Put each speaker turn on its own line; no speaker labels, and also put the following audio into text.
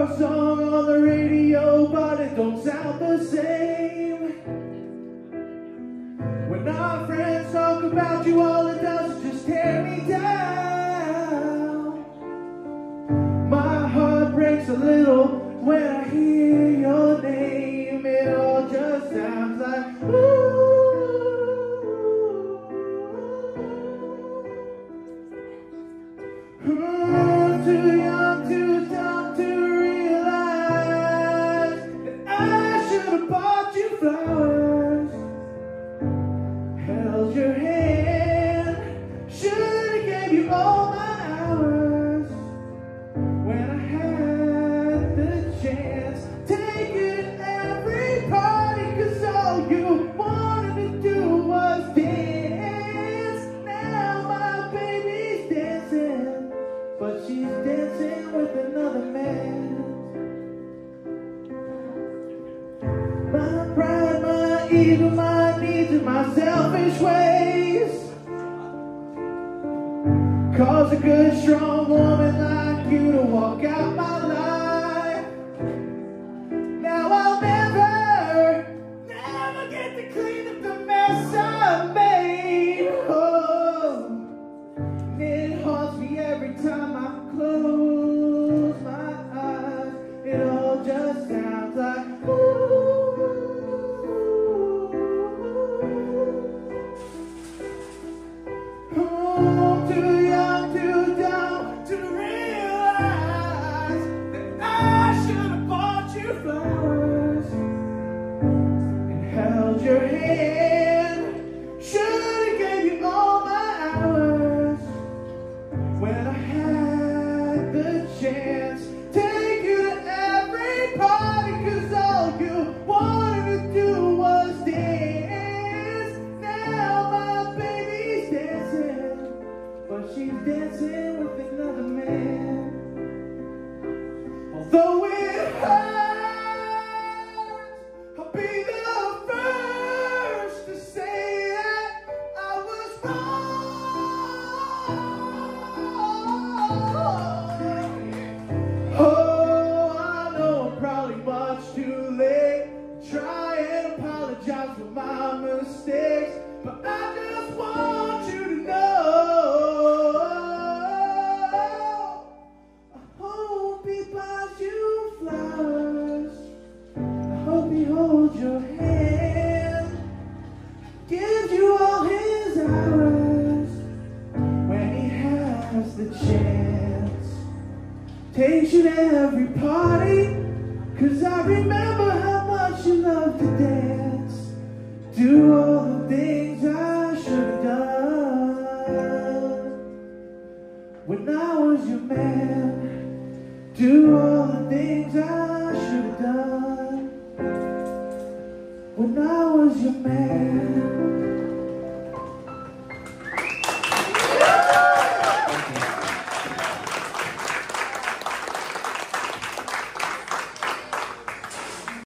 a song on the radio, but it don't sound the same. When our friends talk about you, all it does is just tear me down. My heart breaks a little when I hear my my needs, and my selfish ways. Cause a good, strong woman like you to walk out my life. Although it hurts, I'll be the first to say that I was wrong. Oh, I know I'm probably much too late. Try and apologize for my mistakes, but I just want You to every party, cause I remember how much you love to dance. Do all the things I should have done when I was your man. Do all the things I should have done when I was your man.